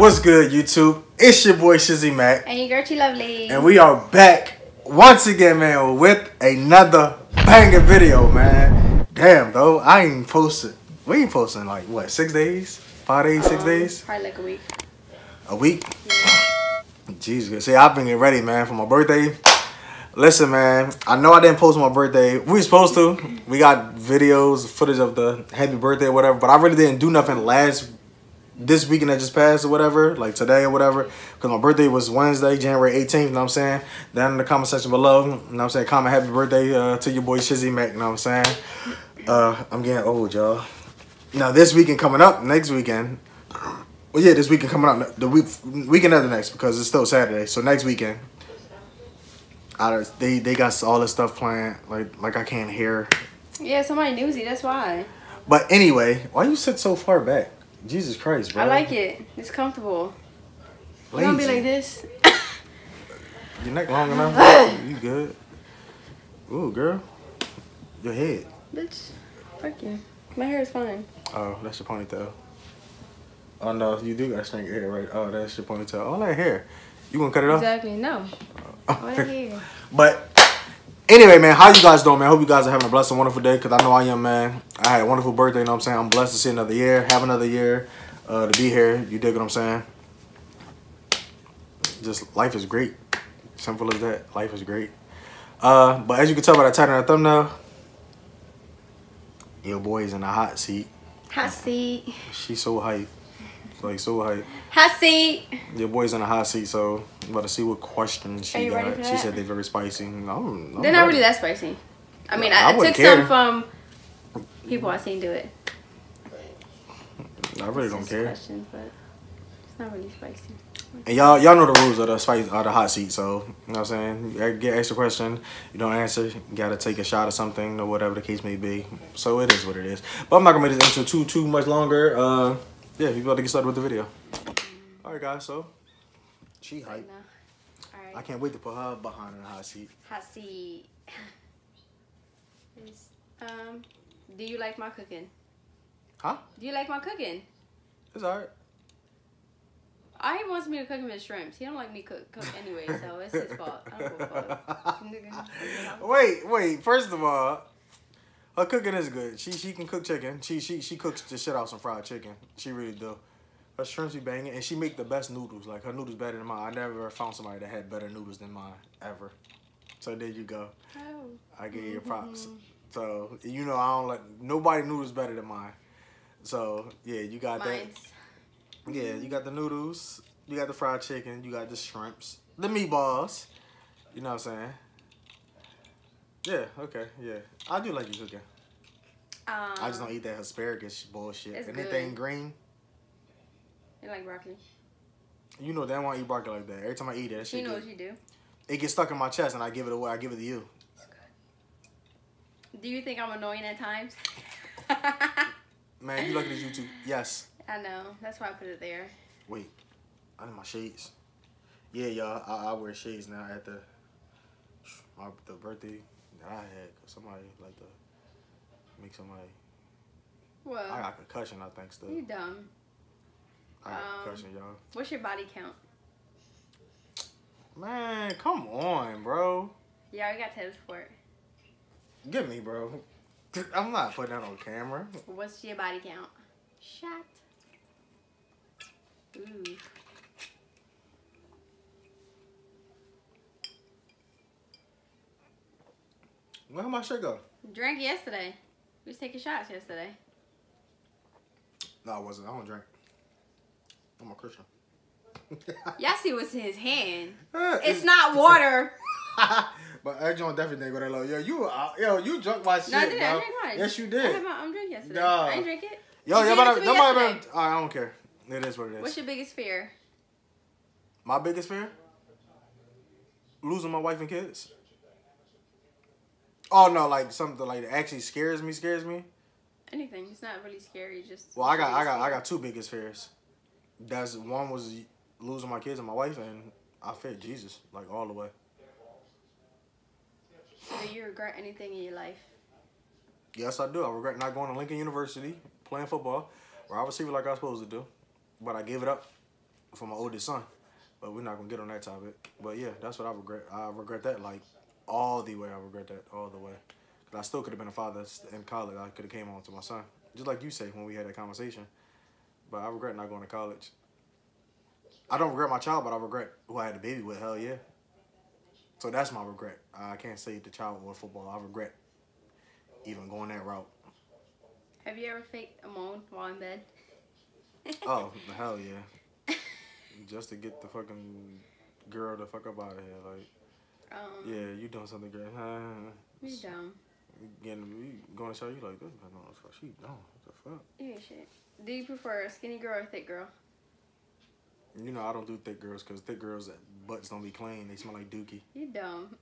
What's good, YouTube? It's your boy Shizzy Mac, And you Gertrude Lovely. and we are back once again, man, with another banger video, man. Damn, though, I ain't posted. We ain't posting like what, six days, five days, six Um, days, Probably like a week. a week. Yeah. Jesus, see, I've been getting ready, man, for my birthday. Listen, man, I know I didn't post my birthday. We were supposed to. We got videos, footage of the happy birthday or whatever, but I really didn't do nothing last this weekend that just passed or whatever, like today or whatever, because my birthday was Wednesday, January 18th, you know what I'm saying? Down in the comment section below, you know what I'm saying? Comment happy birthday uh, to your boy Shizzy Mac, you know what I'm saying? Uh, I'm getting old, y'all. Now, this weekend coming up, next weekend, well, yeah, this weekend coming up, the week, weekend of the next, because it's still Saturday, so next weekend, I, they they got all this stuff playing, like like I can't hear. Yeah, somebody newsy. That's why. But anyway, why you sit so far back? Jesus Christ, bro. I like it. It's comfortable. You don't be like this. Your neck long enough? you good? Ooh, girl. Your head. Bitch. Fuck you. My hair is fine. Oh, that's your ponytail. Oh no, you do got straight hair, right? Oh, that's your ponytail. All that hair. You gonna cut it off? Exactly. No. Oh. What a hair. But anyway, man, how you guys doing, man? I Hope you guys are having a blessed and wonderful day. Cause I know I am, man. I had a wonderful birthday. You know what I'm saying? I'm blessed to see another year, have another year, uh, to be here. You dig what I'm saying? Just life is great. Simple as that. Life is great. Uh, but as you can tell by the title and the thumbnail, your boy is in a hot seat. Hot seat. She's so hype. Like so hype. Hot seat. Your boy's in a hot seat, so I'm about to see what questions she got. She said they're very spicy. No, I'm, I'm They're not ready. really that spicy. I mean, I I, I took care. some from people I seen do it. I really It's don't care. Questions, but it's not really spicy. And y'all y'all know the rules of the spice of the hot seat, so you know what I'm saying? Get extra question, you don't answer, you gotta take a shot or something or whatever the case may be. So it is what it is. But I'm not gonna make this intro too too much longer. Uh yeah, we about to get started with the video. Alright guys, so she hype. No. All right. I can't wait to put her behind in the hot seat. Hot seat. Um, do you like my cooking? Huh? Do you like my cooking? It's alright. I he wants me to cook him his shrimps. He don't like me cook cook anyway, so it's his fault. I don't give a fuck. Nigga. Wait, wait. First of all, her cooking is good. She she can cook chicken. She she she cooks the shit out some fried chicken. She really do. Her shrimps be banging, and she make the best noodles. Like her noodles better than mine. I never found somebody that had better noodles than mine ever. So there you go. Oh. I give you your mm-hmm. props. So you know I don't like nobody noodles better than mine. So yeah, you got Mine's. that. Yeah, you got the noodles. You got the fried chicken. You got the shrimps. The meatballs. You know what I'm saying? Yeah, okay, yeah. I do like you cooking. Um, I just don't eat that asparagus bullshit. Anything good. green, You like broccoli? you know, don't want to eat broccoli like that. Every time I eat it, that You know what you do. it gets stuck in my chest and I give it away. I give it to you. Do you think I'm annoying at times? Man, you lucky this YouTube. Yes. I know. That's why I put it there. Wait, I need my shades. Yeah, y'all, I, I wear shades now at the my the birthday that I had. Cause somebody like to make somebody. Well, I got concussion. I think still. you dumb. I got um, concussion, y'all. What's your body count? Man, come on, bro. Yeah, we got tests for it. Get me, bro. I'm not putting that on camera. What's your body count? Shot. Ooh. Where my shit go? Drank yesterday. We was taking shots yesterday. No, I wasn't. I don't drink. I'm a Christian. Y'all see what's in his hand. It's not water. but I joint definitely think go that low. Yo, you, uh, yo, you drunk my shit, no, I didn't. bro. I drank mine. Yes, you I did. had my own drink yesterday. Nah. I didn't drink it. Yo, You y'all gave it better, to me that might been. yesterday. All right, I don't care. It is what it is. What's your biggest fear? my biggest fear? Losing my wife and kids. Oh no, like something like that actually scares me. Scares me. Anything. It's not really scary. Just. Well, I got, I got, I got two biggest fears. That's one was losing my kids and my wife, and I feared Jesus like all the way. Do you regret anything in your life? Yes, I do. I regret not going to Lincoln University, playing football, where I receiver like I was supposed to do, but I gave it up for my oldest son. But we're not gonna get on that topic. But yeah, that's what I regret. I regret that like all the way. I regret that all the way. Cause I still could have been a father in college. I could have came on to my son, just like you say when we had that conversation. But I regret not going to college. I don't regret my child, but I regret who I had the baby with. Hell yeah. So that's my regret. I can't say the child or football. I regret even going that route. Have you ever faked a moan while in bed? oh hell yeah! Just to get the fucking girl to fuck up out of here, like. Um, yeah, you doing something great. you dumb. Getting you going to show you like this? I know what she dumb. What the fuck? Yeah, shit. Do you prefer a skinny girl or a thick girl? You know I don't do thick girls because thick girls butts don't be clean. They smell like dookie. You dumb.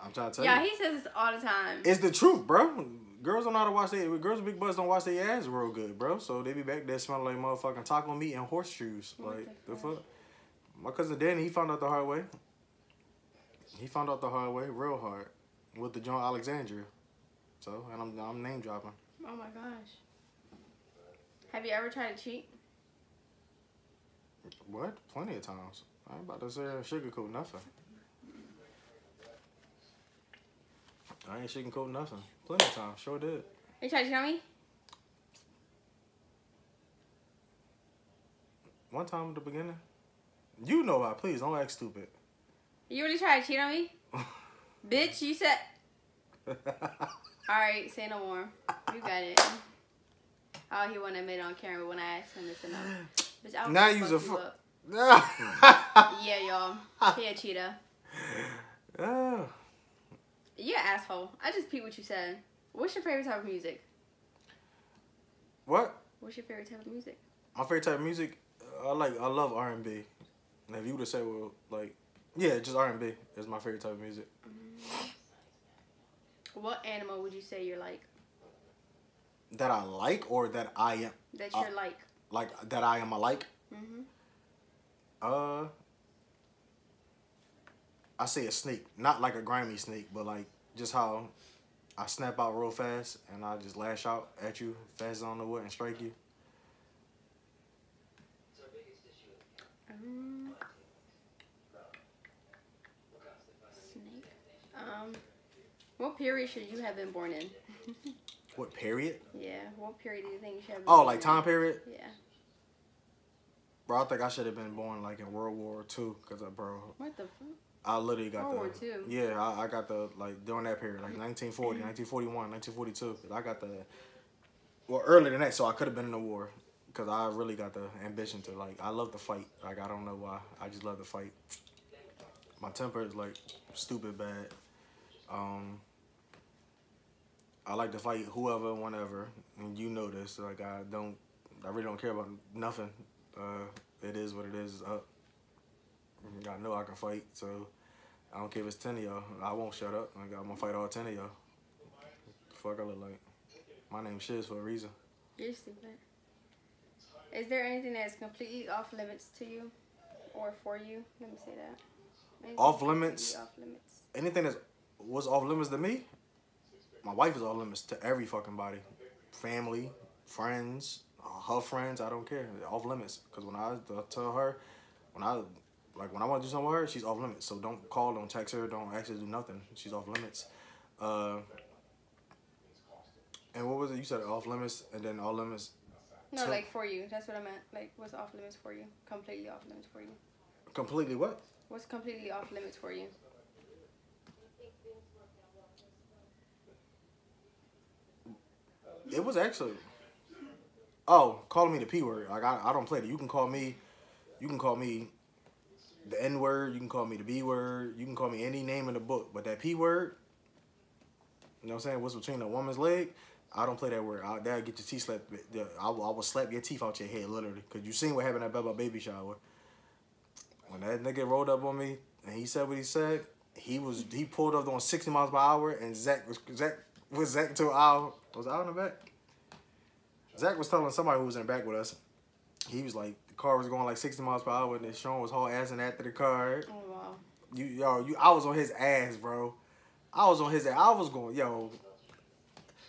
I'm trying to tell yeah, you. Yeah, he says this all the time. It's the truth, bro. Girls don't know how to wash their girls with big butts don't wash their ass real good, bro. So they be back there smelling like motherfucking taco meat and horseshoes. What like the, the fuck? My cousin Danny, he found out the hard way. He found out the hard way, real hard, with the John Alexandria. So, and I'm I'm name dropping. Oh my gosh. Have you ever tried to cheat? What? Plenty of times. I ain't about to say sugarcoat nothing. I ain't sugarcoat nothing. Plenty of times. Sure did. You tried to cheat on me? One time at the beginning. You know why. Please don't act stupid. You really tried to cheat on me? Bitch, you said... Alright, say no more. You got it. Oh, he wouldn't admit on camera when I asked him this enough. Bitch, I now you's a fu- yeah, y'all. He a cheetah. Oh. You're an asshole. I just peeped what you said. What's your favorite type of music? What? What's your favorite type of music? My favorite type of music, I like. I love R and B. And if you would have said, well, like, yeah, just R and B is my favorite type of music. Mm-hmm. What animal would you say you're like? That I like, or that I am. That you're uh, like. Like that I am alike. Mhm. Uh. I say a snake, not like a grimy snake, but like just how I snap out real fast and I just lash out at you fast on the wood and strike you. Um, snake. Um, what period should you have been born in? what period? Yeah. What period do you think you should have? oh, like time period? Yeah. Bro, I think I should have been born like in World War II, cause I, bro. What the fuck? I literally got World the War II. yeah I, I got the like during that period like 1940 1941 1942 I got the well earlier than that so I could have been in the war because I really got the ambition to like I love to fight like I don't know why I just love to fight my temper is like stupid bad um I like to fight whoever whenever and you know this like I don't I really don't care about nothing uh it is what it is up I know I can fight, so I don't care if it's 10 of y'all. I won't shut up. I'm gonna fight all 10 of y'all. Fuck I look like. My name's Shiz for a reason. You're stupid. Is there anything that's completely off limits to you? Or for you? Let me say that. Anything off limits? Off limits. Anything that was off limits to me? My wife is off limits to every fucking body. Family, friends, her friends, I don't care. Off limits. Because when I tell her, when I like when I want to do something with her, she's off limits. So don't call, don't text her, don't actually do nothing. She's off limits. Uh, and what was it? You said off limits, and then all limits. No, like for you. That's what I meant. Like, what's off limits for you? Completely off limits for you. Completely what? What's completely off limits for you? It was actually. Oh, calling me the p word. Like I, I don't play it. You can call me. You can call me the N word, you can call me the B word, you can call me any name in the book, but that P word, you know what I'm saying, what's between a woman's leg, I don't play that word. I, that'll get your teeth slapped. I I will slap your teeth out your head, literally. Because you seen what happened at Beba Baby Shower. When that nigga rolled up on me and he said what he said, he was he pulled up on 60 miles per hour and Zach was Zach was Zach to our was out in the back. Zach was telling somebody who was in the back with us. He was like, the car was going like 60 miles per hour, and then Sean was haul assing after the car. Oh wow. You yo, you I was on his ass, bro. I was on his ass. I was going, yo.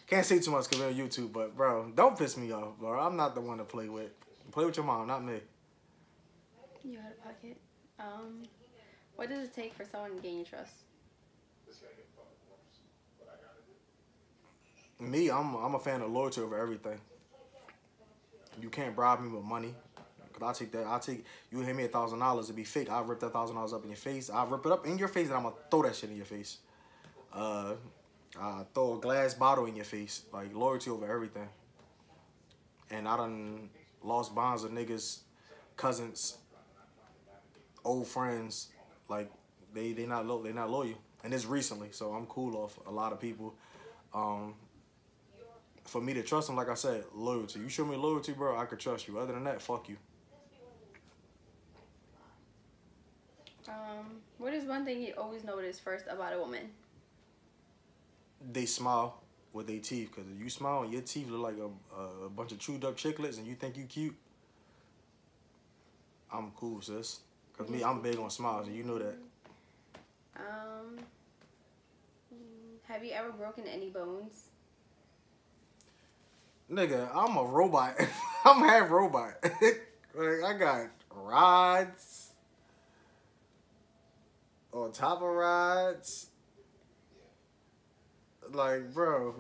Can't say too much because we're on YouTube, but bro, don't piss me off, bro. I'm not the one to play with. Play with your mom, not me. You out of pocket. Um, what does it take for someone to gain your trust? Me, I'm I'm a fan of loyalty over everything. You can't bribe me with money. Cause I take that. I take you hit me a thousand dollars to be fake. I rip that thousand dollars up in your face. I rip it up in your face, and I'm gonna throw that shit in your face. Uh, I throw a glass bottle in your face. Like loyalty over everything. And I done lost bonds of niggas, cousins, old friends. Like they they not lo- they not loyal. And it's recently, so I'm cool off a lot of people. Um, for me to trust them, like I said, loyalty. You show me loyalty, bro, I could trust you. Other than that, fuck you. Um, what is one thing you always notice first about a woman? They smile with their teeth, cause if you smile and your teeth look like a, a bunch of chewed up chiclets, and you think you cute, I'm cool, sis. Cause me, I'm big on smiles, and you know that. Um, have you ever broken any bones? Nigga, I'm a robot. I'm half robot. like I got rods on top of rods. Like, bro,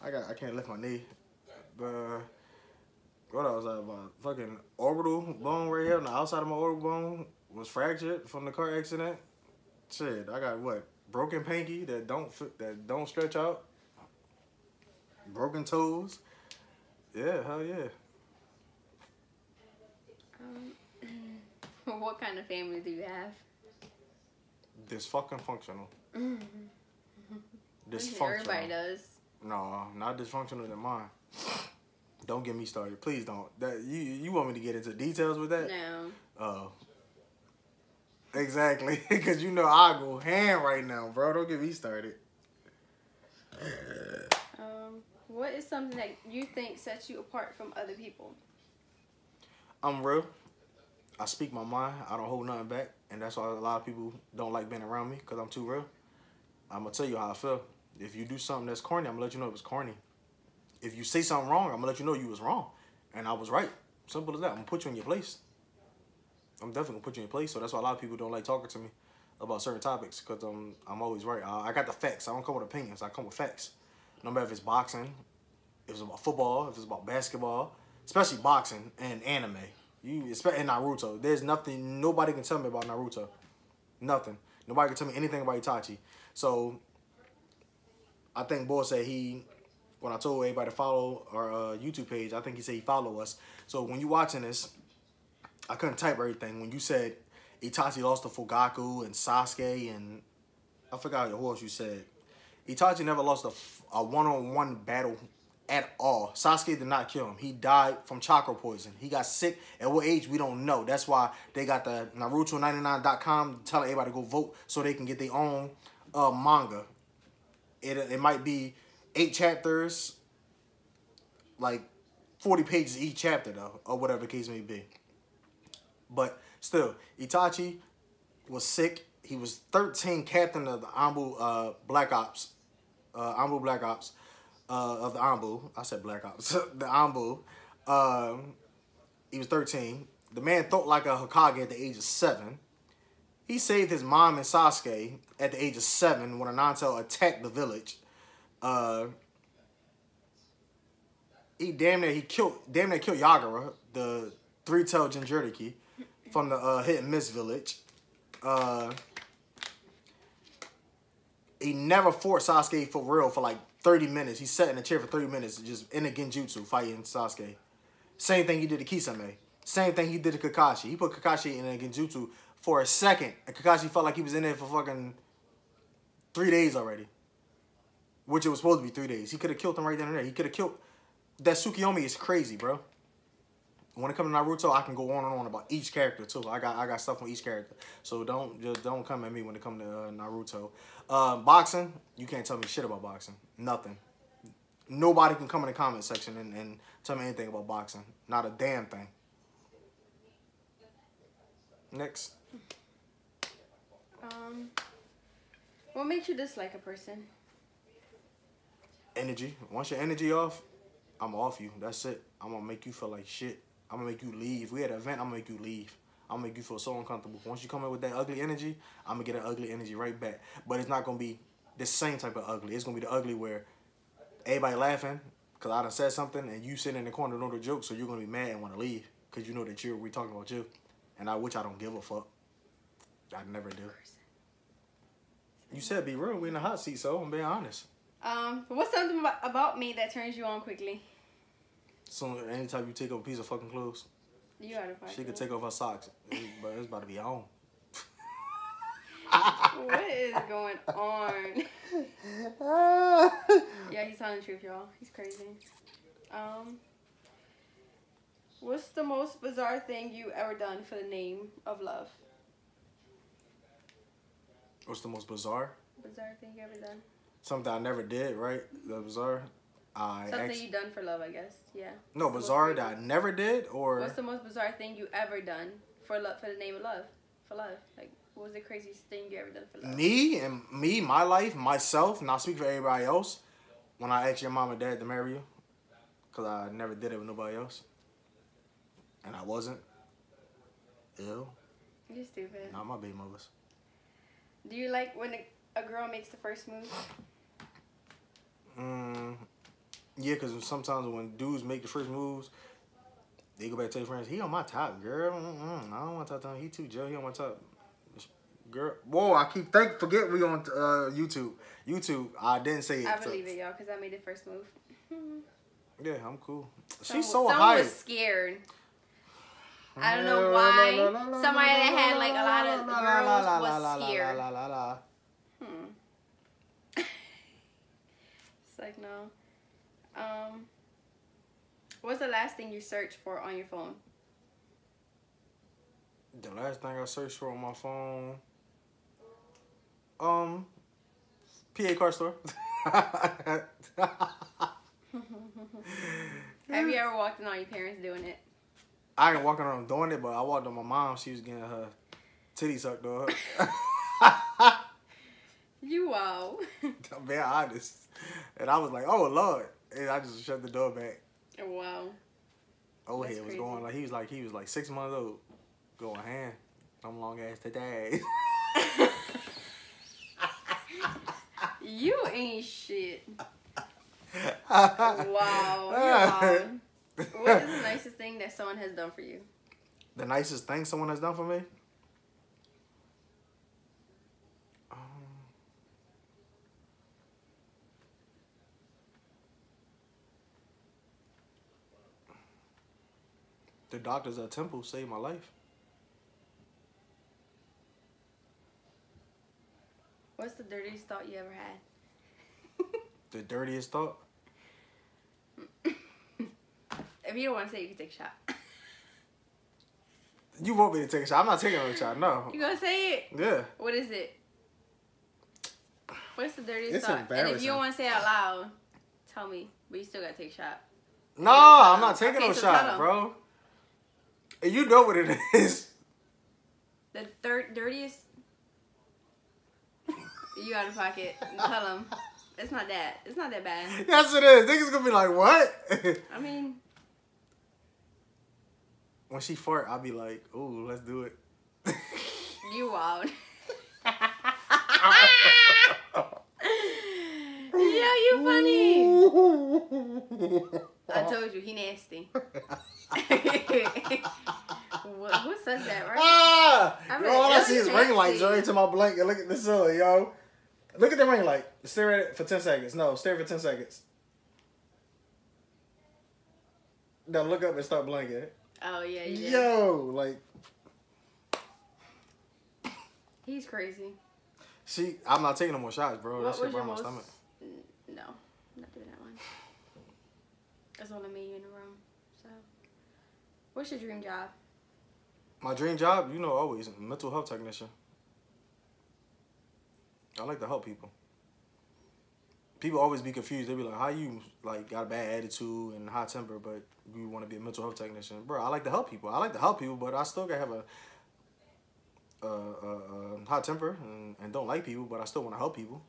I got I can't lift my knee. But what else was I about? Fucking orbital bone right here on the outside of my orbital bone was fractured from the car accident. Shit, I got what? Broken pinky that don't that don't stretch out. Broken toes. Yeah, hell yeah. Um, what kind of family do you have? This fucking functional. Dysfunctional. Everybody does. No, not dysfunctional than mine. Don't get me started. Please don't. That you you want me to get into details with that? No. Oh. exactly. Cause you know I go ham right now, bro. Don't get me started. Um, what is something that you think sets you apart from other people? I'm real. I speak my mind. I don't hold nothing back, and that's why a lot of people don't like being around me because I'm too real. I'm gonna tell you how I feel. If you do something that's corny, I'm gonna let you know it was corny. If you say something wrong, I'm gonna let you know you was wrong, and I was right. Simple as that. I'm gonna put you in your place. I'm definitely gonna put you in your place. So that's why a lot of people don't like talking to me about certain topics because I'm I'm always right. I, I got the facts. I don't come with opinions. I come with facts. No matter if it's boxing, if it's about football, if it's about basketball, especially boxing and anime. You in Naruto. There's nothing nobody can tell me about Naruto. Nothing. Nobody can tell me anything about Itachi. So I think Boy said he when I told everybody to follow our uh, YouTube page, I think he said he follow us. So when you watching this, I couldn't type everything. When you said Itachi lost to Fugaku and Sasuke and I forgot who else you said. Itachi never lost a, one-on-one battle at all. Sasuke did not kill him. He died from chakra poison. He got sick. At what age, we don't know. That's why they got the Naruto99.com telling everybody to go vote so they can get their own uh, manga. It, it might be eight chapters, like 40 pages each chapter, though, or whatever the case may be. But still, Itachi was sick. He was 13 captain of the Anbu uh, Black Ops. Uh, Anbu Black Ops. Uh, of the Anbu. I said Black Ops. the Anbu. Um, he was 13. The man thought like a Hokage at the age of 7. He saved his mom and Sasuke at the age of 7 when a Nanto attacked the village. Uh, he damn near he killed damn near killed Yagura, the three-tailed Jinchuriki from the uh, Hidden Mist village. Uh, he never fought Sasuke for real for like 30 minutes. He sat in a chair for 30 minutes just in a genjutsu fighting Sasuke. Same thing he did to Kisame. Same thing he did to Kakashi. He put Kakashi in a genjutsu for a second. And Kakashi felt like he was in there for fucking three days already. Which it was supposed to be three days. He could have killed him right then and there. He could have killed... That Tsukiyomi is crazy, bro. When it comes to Naruto, I can go on and on about each character too. I got I got stuff on each character. So don't just don't come at me when it comes to uh, Naruto. Uh, boxing, you can't tell me shit about boxing. Nothing. Nobody can come in the comment section and, and tell me anything about boxing. Not a damn thing. Next. Um, what makes you dislike a person? Energy. Once your energy off, I'm off you. That's it. I'm gonna make you feel like shit. I'm gonna make you leave. We had an event, I'm gonna make you leave. I'm gonna make you feel so uncomfortable. Once you come in with that ugly energy, I'm gonna get an ugly energy right back. But it's not gonna be the same type of ugly. It's gonna be the ugly where everybody laughing because I done said something and you sitting in the corner know the joke, so you're gonna be mad and want to leave because you know that you're we talking about you, and I which I don't give a fuck. I never do. You said be real. We in the hot seat, so I'm being honest. Um, what's something about me that turns you on quickly? So anytime you take off a piece of fucking clothes, You gotta find she could take off her socks, but it's about to be on. What is going on? Yeah, he's telling the truth, y'all. He's crazy. Um, what's the most bizarre thing you ever done for the name of love? What's the most bizarre? Bizarre thing you ever done? Something I never did, right? The bizarre. I Something act- you done for love, I guess. Yeah. no What's bizarre that I never did, or What's the most bizarre thing you ever done for love? For the name of love, for love. Like, what was the craziest thing you ever done for love? me and me, my life, myself. Not speak for everybody else. When I asked your mom and dad to marry you, cause I never did it with nobody else, and I wasn't. Ew, You're stupid. not my baby mothers. Do you like when a, a girl makes the first move? Mm, yeah, cause sometimes when dudes make the first moves, they go back to their friends. He on my top, girl. Mm-mm, I don't want to talk to him. He too Joe. He on my top. Girl, whoa! I keep think forget we on uh, YouTube. YouTube, I didn't say it. I so- believe it, y'all, because I made the first move. Yeah, I'm cool. Someone- She's so someone hype. was scared. I don't know why. Somebody that had like a lot of girls was scared. La, la, la, Hmm. it's like no. Um. What's the last thing you searched for on your phone? The last thing I searched for on my phone, um, PA car store. Have you ever walked in on your parents doing it? I ain't walking around doing it, but I walked on my mom. She was getting her titty sucked on. You wow. I'm being honest, and I was like, "Oh Lord," and I just shut the door back. wow. Oh, old That's head was crazy. going like he was like he was like six months old, going hand. I'm long ass today. You ain't shit. Wow. What is the nicest thing that someone has done for you? The nicest thing someone has done for me. The doctors at Temple saved my life. What's the dirtiest thought you ever had? The dirtiest thought. If you don't want to say it, you can take a shot. You want me to take a shot? I'm not taking a shot. No. You gonna say it? Yeah. What is it? What's the dirtiest It's thought? And if you don't want to say it out loud, tell me. But you still gotta take a shot. No, I'm not taking Okay, no so tell shot, 'em. bro. And you know what it is. The third dirtiest. you out of pocket. Tell them. It's not that. It's not that bad. Yes, it is. Niggas gonna be like, what? I mean, when she fart, I'll be like, ooh, let's do it. you wild. Yo, you funny. I told you he nasty. what, who says that, right? Ah! I Yo, mean, all I see is was ring lights nasty. right to my blanket. Look at the sun, yo. Look at the ring light. Stare at it for 10 seconds. No, stare for 10 seconds. Now look up and start blinking. Oh yeah. Yo, like, He's crazy. she, I'm not taking no more shots, bro. that what shit was your my stomach. No, I'm not doing that one. That's only me in the room. So, what's your dream job? My dream job, you know, always mental health technician. I like to help people. People always be confused. They be like, "How you like got a bad attitude and high temper, but you want to be a mental health technician?" Bro, I like to help people. I like to help people, but I still gotta have a a, a, a high temper and, and don't like people, but I still want to help people.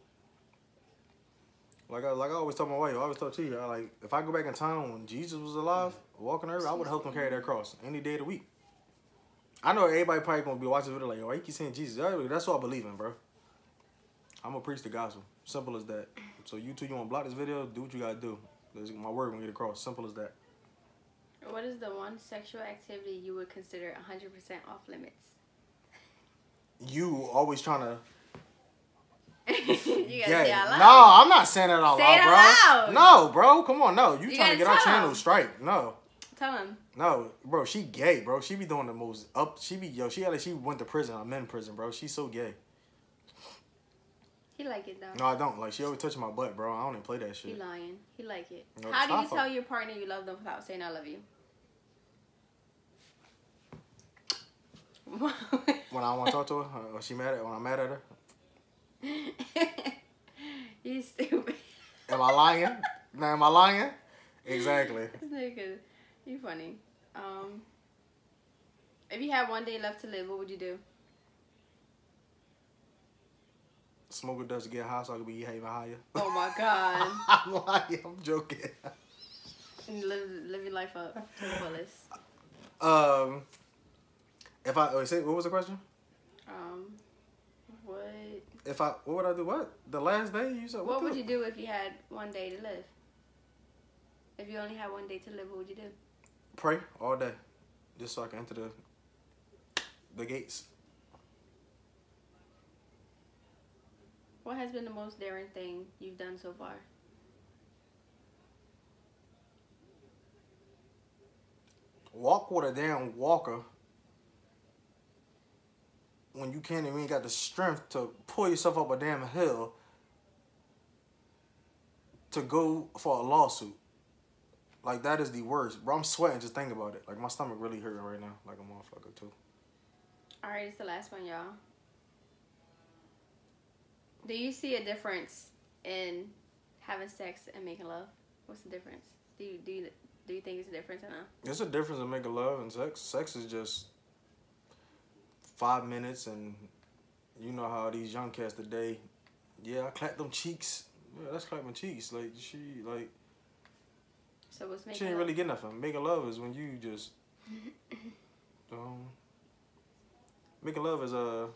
Like I like I always tell my wife, I always tell T, I like if I go back in time when Jesus was alive, walking earth, I would help him carry that cross any day of the week. I know everybody probably gonna be watching video like, oh, yo, why you keep saying Jesus? That's what I believe in, bro. I'm gonna preach the gospel. Simple as that. So you two, you wanna block this video? Do what you gotta do. My word gonna get across. Simple as that. What is the one sexual activity you would consider 100% off limits? You always trying to. You gotta say out loud. No, I'm not saying that out say loud, it bro. Out loud. No, bro, come on, no. You, You trying to get our channel straight? No, Tell him. no, bro. She gay, bro. She be doing the most up. She be yo. She had she went to prison. I'm in prison, bro. She's so gay. He like it though. No, I don't. Like she always touching my butt, bro. I don't even play that shit. He lying. He like it. No, How do you tell your partner you love them without saying I love you? When I want to talk to her, or she mad at when I'm mad at her. you stupid. Am I lying? now, am I lying? Exactly. This nigga, you funny. Um, if you had one day left to live, what would you do? Smoker does get high, so I can be even higher. Oh my god. I'm lying. I'm joking. live, live your life up to the fullest. Um, if I say what was the question? Um, what If I what would I do? What the last day you said? what the- would you do if you had one day to live? If you only had one day to live, what would you do? pray all day, just so I can enter the the gates. What has been the most daring thing you've done so far? Walk with a damn walker when you can't even got the strength to pull yourself up a damn hill to go for a lawsuit. Like that is the worst, bro. I'm sweating just thinking about it. Like my stomach really hurting right now, like a motherfucker too. All right, it's the last one, y'all. Do you see a difference in having sex and making love? What's the difference? Do you do you, do you think it's a difference or not? There's a difference in making love and sex. Sex is just five minutes, and you know how these young cats today. Yeah, I clap them cheeks. Yeah, that's clap my cheeks. Like she, like So what's making she ain't love? really get nothing. Making love is when you just, um, making love is uh, a.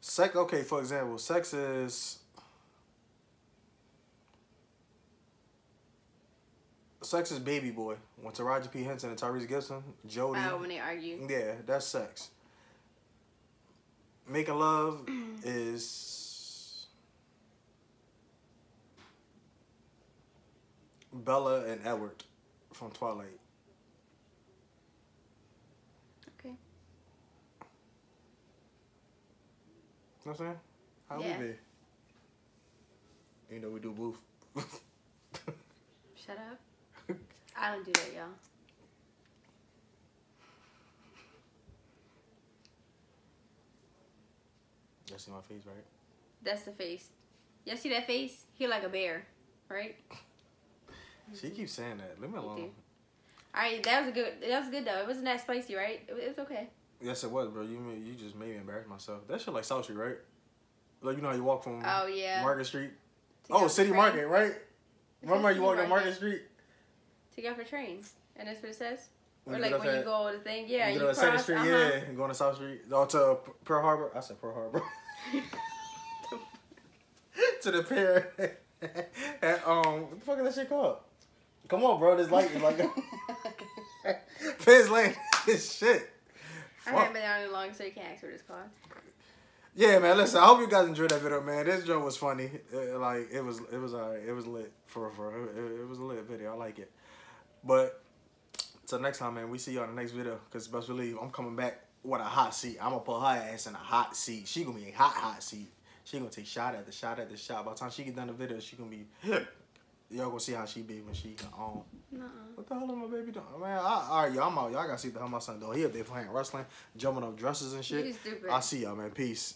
Sex, okay, for example, sex is sex is baby boy. When Taraji P. Henson and Tyrese Gibson, Jody. Oh, when they argue. Yeah, that's sex. Making love is Bella and Edward from Twilight. Okay. You know what I'm saying? How Yeah. we be? You know we do booth. Shut up. I don't do that, y'all. you see my face, right? That's the face. Y'all see that face? He like a bear, right? She keeps saying that. Leave me alone. All right, that was a good. That was good though. It wasn't that spicy, right? It, was- it was okay. Yes, it was, bro. You you just made me embarrass myself. That shit like South Street, right? Like you know how you walk from Oh yeah. Market Street. To Oh, City. Market, right? Remember you walk down Market. Market Street? To get off the train, and that's what it says. When or like when you go to the thing, yeah, you you, go to cross. Street, uh-huh. yeah, and going to South Street. Oh, to Pearl Harbor. I said Pearl Harbor. to the pier. and, um, what the fuck is that shit called? Come on, bro. This light is like Penn's Lane. This shit. I haven't been down in long, so you can't ask what it's called. Yeah, man. Listen, I hope you guys enjoyed that video, man. This joke was funny. Uh, like it was, it was alright. It was lit for for it, it was a lit video. I like it. But till next time, man. We see y'all in the next video. Cause best believe I'm coming back with a hot seat. I'm gonna put her ass in a hot seat. She gonna be a hot hot seat. She gonna take shot at the shot at the shot. By the time she get done the video, she gonna be. Y'all gonna see how she be when she on. Nuh-uh. What the hell am my baby doing? Man, I, all right, y'all. I'm out. Y'all gotta see the hell my son doing. He up there playing wrestling, jumping up dresses and shit. I see y'all, man. Peace.